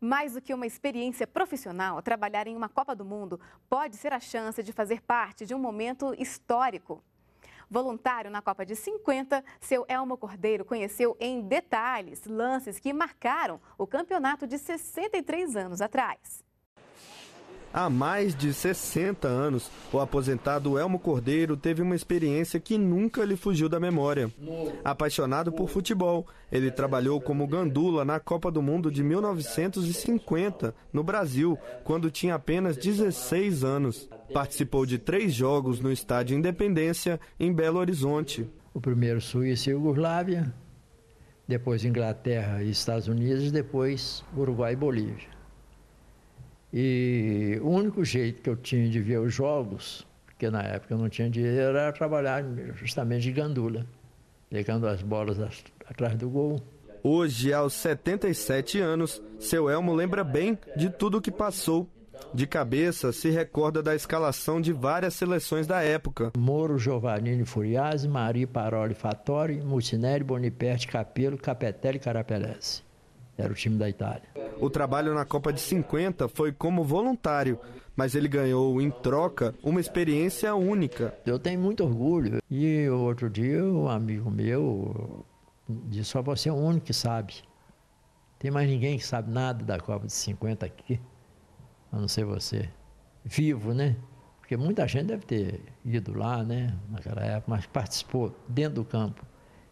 Mais do que uma experiência profissional, trabalhar em uma Copa do Mundo pode ser a chance de fazer parte de um momento histórico. Voluntário na Copa de 50, seu Elmo Cordeiro conheceu em detalhes lances que marcaram o campeonato de 63 anos atrás. Há mais de 60 anos, o aposentado Elmo Cordeiro teve uma experiência que nunca lhe fugiu da memória. Apaixonado por futebol, ele trabalhou como gandula na Copa do Mundo de 1950, no Brasil, quando tinha apenas 16 anos. Participou de três jogos no Estádio Independência, em Belo Horizonte. O primeiro Suíça e Iugoslávia, depois Inglaterra e Estados Unidos, depois Uruguai e Bolívia. E o único jeito que eu tinha de ver os jogos, porque na época eu não tinha dinheiro, era trabalhar justamente de gandula, pegando as bolas atrás do gol. Hoje, aos 77 anos, seu Elmo lembra bem de tudo o que passou. De cabeça, se recorda da escalação de várias seleções da época. Moro, Giovannini, Furiasi, Mari, Paroli, Fattori, Mucinelli, Boniperti, Capello, Capetelli e Carapelese. Era o time da Itália. O trabalho na Copa de 50 foi como voluntário, mas ele ganhou, em troca, uma experiência única. Eu tenho muito orgulho. E outro dia, um amigo meu disse: só você é o único que sabe. Tem mais ninguém que sabe nada da Copa de 50 aqui, a não ser você. Vivo, né? Porque muita gente deve ter ido lá, né, naquela época, mas participou dentro do campo.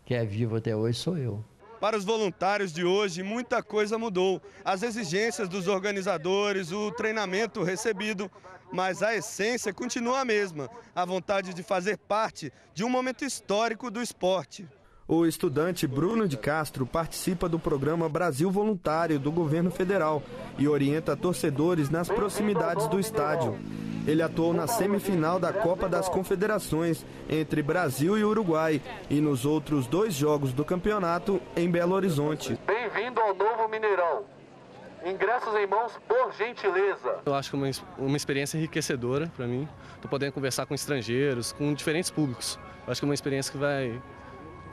Que é vivo até hoje sou eu. Para os voluntários de hoje, muita coisa mudou. As exigências dos organizadores, o treinamento recebido, mas a essência continua a mesma: a vontade de fazer parte de um momento histórico do esporte. O estudante Bruno de Castro participa do programa Brasil Voluntário do governo federal e orienta torcedores nas proximidades do estádio. Ele atuou na semifinal da Copa das Confederações entre Brasil e Uruguai e nos outros dois jogos do campeonato em Belo Horizonte. Bem-vindo ao novo Mineirão. Ingressos em mãos, por gentileza. Eu acho que é uma, uma experiência enriquecedora para mim. Estou podendo conversar com estrangeiros, com diferentes públicos. Eu acho que é uma experiência que vai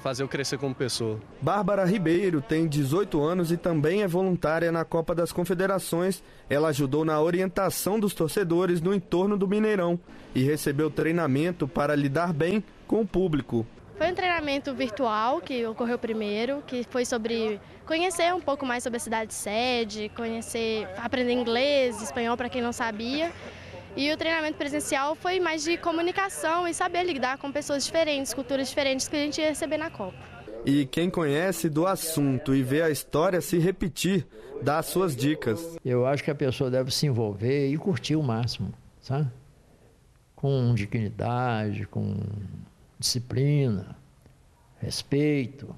fazer eu crescer como pessoa. Bárbara Ribeiro tem 18 anos e também é voluntária na Copa das Confederações. Ela ajudou na orientação dos torcedores no entorno do Mineirão e recebeu treinamento para lidar bem com o público. Foi um treinamento virtual que ocorreu primeiro, que foi sobre conhecer um pouco mais sobre a cidade sede, conhecer, aprender inglês, espanhol para quem não sabia. E o treinamento presencial foi mais de comunicação e saber lidar com pessoas diferentes, culturas diferentes que a gente ia receber na Copa. E quem conhece do assunto e vê a história se repetir, dá as suas dicas. Eu acho que a pessoa deve se envolver e curtir o máximo, sabe? Com dignidade, com disciplina, respeito.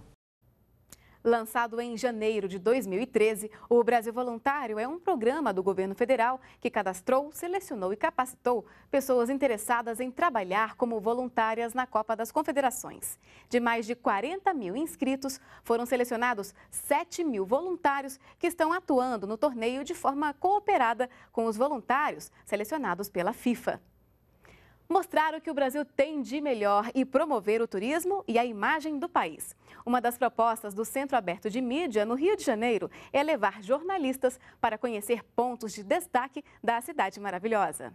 Lançado em janeiro de 2013, o Brasil Voluntário é um programa do governo federal que cadastrou, selecionou e capacitou pessoas interessadas em trabalhar como voluntárias na Copa das Confederações. De mais de 40 mil inscritos, foram selecionados 7 mil voluntários que estão atuando no torneio de forma cooperada com os voluntários selecionados pela FIFA mostrar o que o Brasil tem de melhor e promover o turismo e a imagem do país. Uma das propostas do Centro Aberto de Mídia, no Rio de Janeiro, é levar jornalistas para conhecer pontos de destaque da cidade maravilhosa.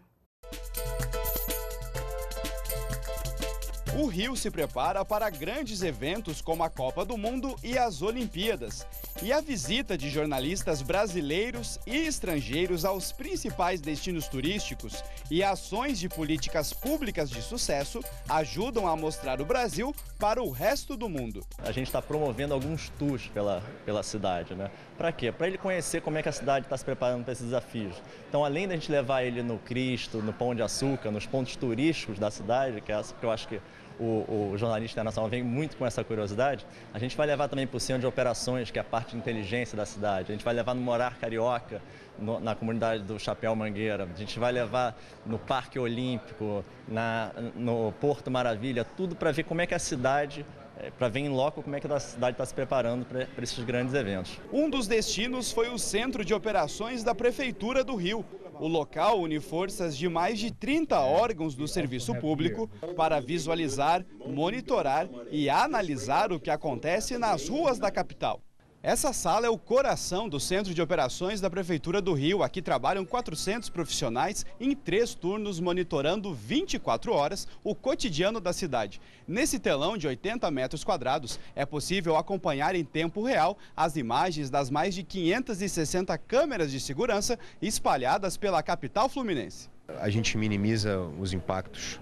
O Rio se prepara para grandes eventos como a Copa do Mundo e as Olimpíadas. E a visita de jornalistas brasileiros e estrangeiros aos principais destinos turísticos e ações de políticas públicas de sucesso ajudam a mostrar o Brasil para o resto do mundo. A gente está promovendo alguns tours pela, pela cidade, né? Para quê? Para ele conhecer como é que a cidade está se preparando para esses desafios. Então, além da gente levar ele no Cristo, no Pão de Açúcar, nos pontos turísticos da cidade, que é essa que eu acho que o, o, jornalista internacional vem muito com essa curiosidade, a gente vai levar também para o centro de operações, que é a parte de inteligência da cidade. A gente vai levar no Morar Carioca, no, na comunidade do Chapéu Mangueira. A gente vai levar no Parque Olímpico, na, no Porto Maravilha, tudo para ver como é que a cidade é, para ver em loco como é que a cidade está se preparando para esses grandes eventos. Um dos destinos foi o Centro de Operações da Prefeitura do Rio. O local une forças de mais de 30 órgãos do serviço público para visualizar, monitorar e analisar o que acontece nas ruas da capital. Essa sala é o coração do Centro de Operações da Prefeitura do Rio. Aqui trabalham 400 profissionais em três turnos, monitorando 24 horas o cotidiano da cidade. Nesse telão de 80 metros quadrados, é possível acompanhar em tempo real as imagens das mais de 560 câmeras de segurança espalhadas pela capital fluminense. A gente minimiza os impactos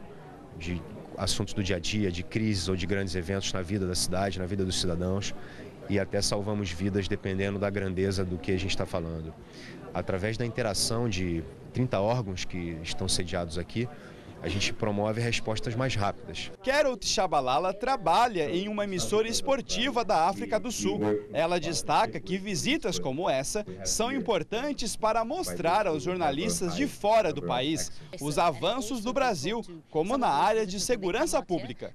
de assuntos do dia a dia, de crises ou de grandes eventos na vida da cidade, na vida dos cidadãos e até salvamos vidas dependendo da grandeza do que a gente está falando. Através da interação de 30 órgãos que estão sediados aqui, a gente promove respostas mais rápidas. Carol Tshabalala trabalha em uma emissora esportiva da África do Sul. Ela destaca que visitas como essa são importantes para mostrar aos jornalistas de fora do país os avanços do Brasil, como na área de segurança pública.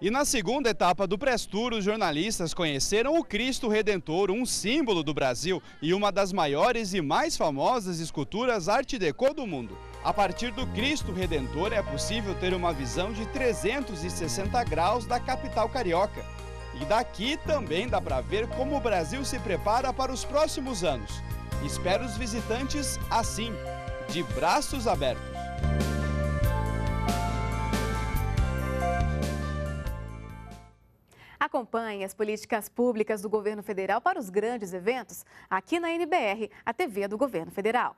E na segunda etapa do Press Tour, os jornalistas conheceram o Cristo Redentor, um símbolo do Brasil e uma das maiores e mais famosas esculturas arte deco do mundo. A partir do Cristo Redentor é possível ter uma visão de 360 graus da capital carioca. E daqui também dá para ver como o Brasil se prepara para os próximos anos. Espero os visitantes assim, de braços abertos. Acompanhe as políticas públicas do governo federal para os grandes eventos aqui na NBR, a TV do governo federal.